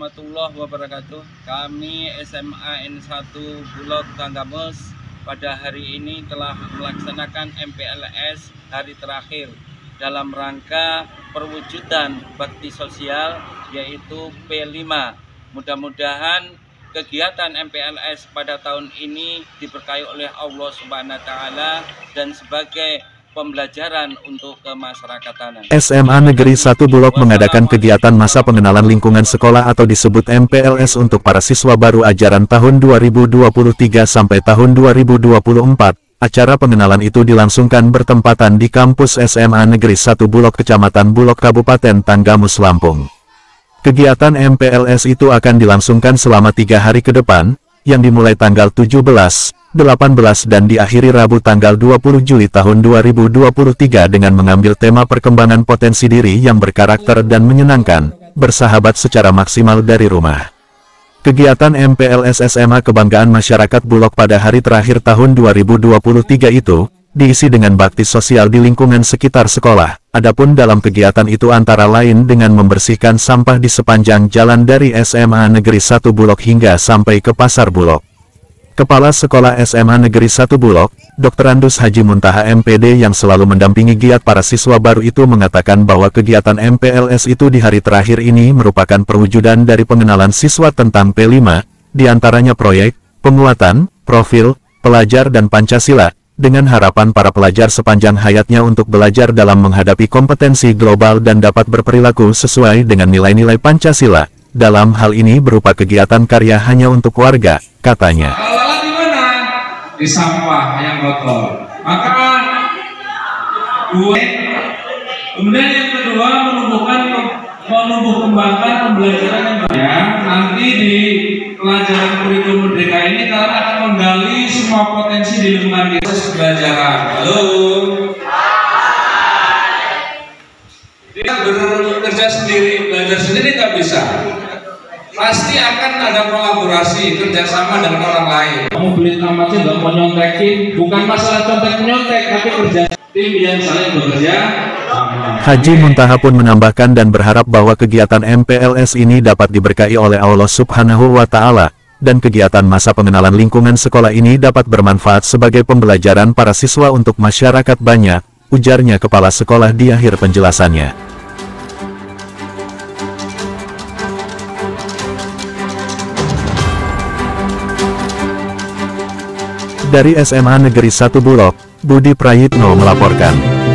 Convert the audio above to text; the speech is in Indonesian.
warahmatullahi wabarakatuh. Kami SMA N1 Bulog Tanggamus pada hari ini telah melaksanakan MPLS hari terakhir dalam rangka perwujudan bakti sosial yaitu P5. Mudah-mudahan kegiatan MPLS pada tahun ini diberkahi oleh Allah Subhanahu wa taala dan sebagai pembelajaran untuk kemasyarakatan. SMA Negeri 1 Bulog mengadakan kegiatan masa pengenalan lingkungan sekolah atau disebut MPLS untuk para siswa baru ajaran tahun 2023 sampai tahun 2024. Acara pengenalan itu dilangsungkan bertempatan di kampus SMA Negeri 1 Bulog Kecamatan Bulog Kabupaten Tanggamus Lampung. Kegiatan MPLS itu akan dilangsungkan selama tiga hari ke depan, yang dimulai tanggal 17, 18 dan diakhiri Rabu tanggal 20 Juli tahun 2023 dengan mengambil tema perkembangan potensi diri yang berkarakter dan menyenangkan, bersahabat secara maksimal dari rumah. Kegiatan MPLS SMA Kebanggaan Masyarakat Bulog pada hari terakhir tahun 2023 itu, diisi dengan bakti sosial di lingkungan sekitar sekolah. Adapun dalam kegiatan itu antara lain dengan membersihkan sampah di sepanjang jalan dari SMA Negeri 1 Bulog hingga sampai ke Pasar Bulog. Kepala Sekolah SMA Negeri 1 Bulog, Dr. Andus Haji Muntaha MPD yang selalu mendampingi giat para siswa baru itu mengatakan bahwa kegiatan MPLS itu di hari terakhir ini merupakan perwujudan dari pengenalan siswa tentang P5, di antaranya proyek, penguatan, profil, pelajar dan Pancasila, dengan harapan para pelajar sepanjang hayatnya untuk belajar dalam menghadapi kompetensi global dan dapat berperilaku sesuai dengan nilai-nilai Pancasila. Dalam hal ini berupa kegiatan karya hanya untuk warga, katanya di sampah yang kotor. Maka dua, kemudian yang kedua menumbuhkan menumbuh kembangkan pembelajaran yang baik. Ya, nanti di pelajaran kurikulum merdeka ini kita akan menggali semua potensi di lingkungan kita pembelajaran. Halo. Dia bekerja sendiri, belajar sendiri nggak bisa pasti akan ada kolaborasi kerjasama dengan orang lain. Kamu beli tamatnya nggak mau nyontekin, bukan masalah contek nyontek, tapi kerja tim yang saling bekerja. Haji Muntaha pun menambahkan dan berharap bahwa kegiatan MPLS ini dapat diberkahi oleh Allah Subhanahu wa Ta'ala, dan kegiatan masa pengenalan lingkungan sekolah ini dapat bermanfaat sebagai pembelajaran para siswa untuk masyarakat banyak, ujarnya kepala sekolah di akhir penjelasannya. Dari SMA Negeri 1 Bulog, Budi Prayitno melaporkan.